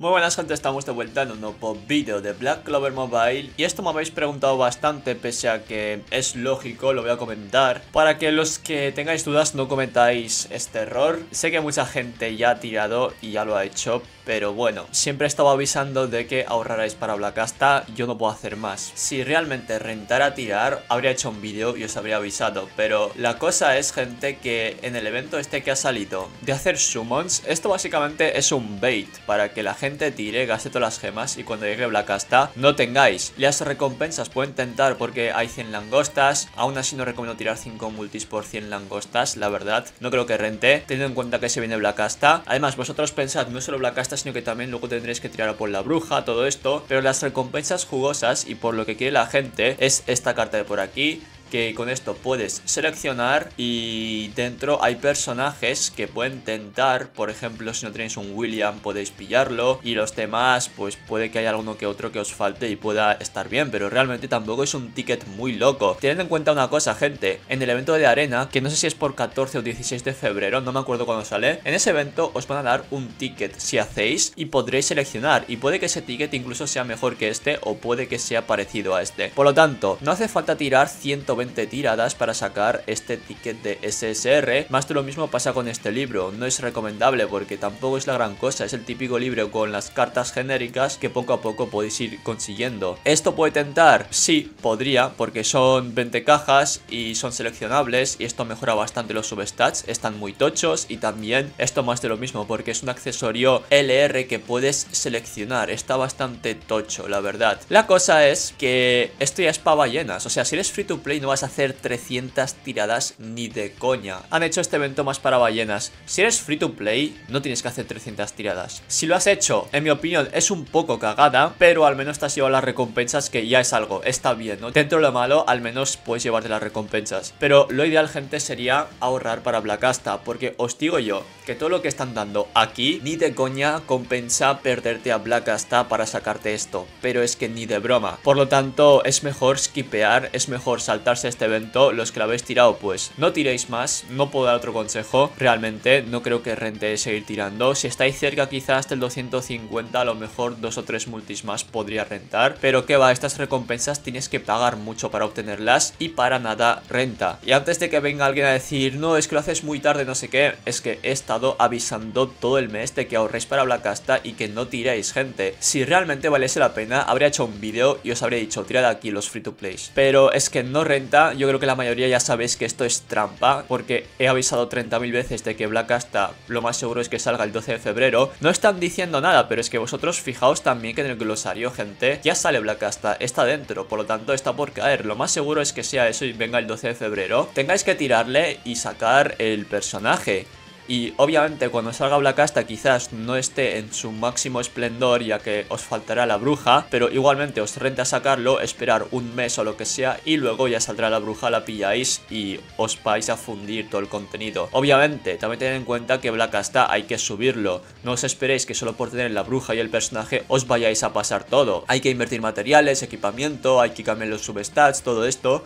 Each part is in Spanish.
Muy buenas gente, estamos de vuelta en un nuevo vídeo de Black Clover Mobile. Y esto me habéis preguntado bastante, pese a que es lógico, lo voy a comentar. Para que los que tengáis dudas no cometáis este error. Sé que mucha gente ya ha tirado y ya lo ha hecho pero bueno, siempre he estado avisando de que ahorraréis para Blackasta, yo no puedo hacer más. Si realmente rentara tirar, habría hecho un vídeo y os habría avisado, pero la cosa es, gente, que en el evento este que ha salido de hacer summons, esto básicamente es un bait para que la gente tire, gaste todas las gemas y cuando llegue Blackasta no tengáis. Las recompensas pueden tentar porque hay 100 langostas, aún así no recomiendo tirar 5 multis por 100 langostas, la verdad, no creo que rente, teniendo en cuenta que se viene Blackasta. Además, vosotros pensad, no solo Blackasta, sino que también luego tendréis que tirar por la bruja, todo esto, pero las recompensas jugosas y por lo que quiere la gente es esta carta de por aquí, que con esto puedes seleccionar y dentro hay personajes que pueden tentar, por ejemplo si no tenéis un William podéis pillarlo y los demás pues puede que haya alguno que otro que os falte y pueda estar bien, pero realmente tampoco es un ticket muy loco. Teniendo en cuenta una cosa gente, en el evento de arena, que no sé si es por 14 o 16 de febrero, no me acuerdo cuándo sale, en ese evento os van a dar un ticket si hacéis y podréis seleccionar y puede que ese ticket incluso sea mejor que este o puede que sea parecido a este. Por lo tanto, no hace falta tirar 120 tiradas para sacar este ticket de SSR. Más de lo mismo pasa con este libro. No es recomendable porque tampoco es la gran cosa. Es el típico libro con las cartas genéricas que poco a poco podéis ir consiguiendo. ¿Esto puede tentar? Sí, podría, porque son 20 cajas y son seleccionables y esto mejora bastante los substats. Están muy tochos y también esto más de lo mismo porque es un accesorio LR que puedes seleccionar. Está bastante tocho, la verdad. La cosa es que esto ya es para ballenas. O sea, si eres free to play no vas a hacer 300 tiradas ni de coña. Han hecho este evento más para ballenas. Si eres free to play, no tienes que hacer 300 tiradas. Si lo has hecho, en mi opinión, es un poco cagada, pero al menos te has llevado las recompensas, que ya es algo, está bien, ¿no? Dentro de lo malo, al menos puedes llevarte las recompensas. Pero lo ideal, gente, sería ahorrar para Blackasta, porque os digo yo, que todo lo que están dando aquí, ni de coña compensa perderte a Blackasta para sacarte esto. Pero es que ni de broma. Por lo tanto, es mejor skipear, es mejor saltarse este evento, los que lo habéis tirado, pues no tiréis más, no puedo dar otro consejo, realmente no creo que rente seguir tirando, si estáis cerca quizás del 250, a lo mejor dos o tres multis más podría rentar, pero que va, estas recompensas tienes que pagar mucho para obtenerlas y para nada renta. Y antes de que venga alguien a decir, no, es que lo haces muy tarde, no sé qué, es que he estado avisando todo el mes de que ahorréis para Blackasta y que no tiréis, gente. Si realmente valiese la pena, habría hecho un vídeo y os habría dicho, tirad aquí los free to plays. Pero es que no renta yo creo que la mayoría ya sabéis que esto es trampa, porque he avisado 30.000 veces de que Black hasta lo más seguro es que salga el 12 de febrero. No están diciendo nada, pero es que vosotros fijaos también que en el glosario, gente, ya sale Black hasta está dentro, por lo tanto está por caer. Lo más seguro es que sea eso y venga el 12 de febrero. Tengáis que tirarle y sacar el personaje. Y obviamente cuando salga Blackasta quizás no esté en su máximo esplendor ya que os faltará la bruja, pero igualmente os renta sacarlo, esperar un mes o lo que sea y luego ya saldrá la bruja, la pilláis y os vais a fundir todo el contenido. Obviamente, también tened en cuenta que Blackasta hay que subirlo, no os esperéis que solo por tener la bruja y el personaje os vayáis a pasar todo. Hay que invertir materiales, equipamiento, hay que cambiar los substats, todo esto.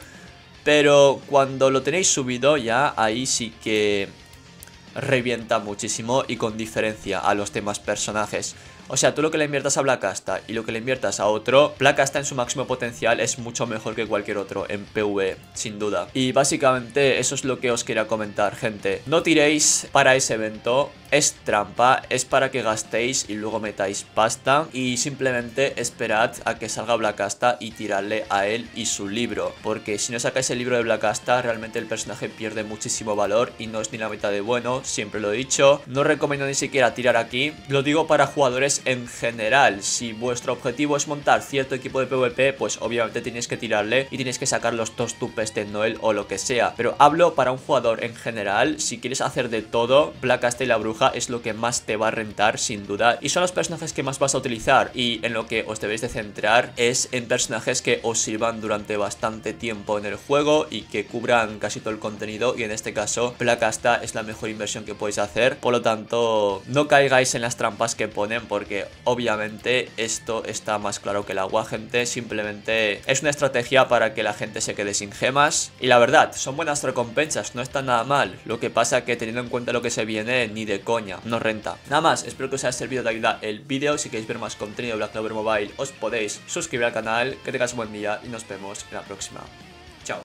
Pero cuando lo tenéis subido ya ahí sí que revienta muchísimo y con diferencia a los demás personajes. O sea, tú lo que le inviertas a Blackasta y lo que le inviertas a otro, Blackasta en su máximo potencial es mucho mejor que cualquier otro en PvE, sin duda. Y básicamente eso es lo que os quería comentar, gente. No tiréis para ese evento es trampa, es para que gastéis y luego metáis pasta y simplemente esperad a que salga Blackasta y tirarle a él y su libro, porque si no sacáis el libro de Blackasta realmente el personaje pierde muchísimo valor y no es ni la mitad de bueno, siempre lo he dicho, no recomiendo ni siquiera tirar aquí, lo digo para jugadores en general, si vuestro objetivo es montar cierto equipo de PvP, pues obviamente tenéis que tirarle y tenéis que sacar los dos tupes de Noel o lo que sea, pero hablo para un jugador en general, si quieres hacer de todo, Blackasta y la bruja es lo que más te va a rentar sin duda y son los personajes que más vas a utilizar. Y en lo que os debéis de centrar es en personajes que os sirvan durante bastante tiempo en el juego y que cubran casi todo el contenido y en este caso Placasta es la mejor inversión que podéis hacer. Por lo tanto no caigáis en las trampas que ponen porque porque obviamente esto está más claro que el agua, gente. Simplemente es una estrategia para que la gente se quede sin gemas. Y la verdad, son buenas recompensas, no está nada mal. Lo que pasa que teniendo en cuenta lo que se viene, ni de coña, no renta. Nada más, espero que os haya servido de ayuda el vídeo. Si queréis ver más contenido de Black Clover Mobile, os podéis suscribir al canal. Que tengáis un buen día y nos vemos en la próxima.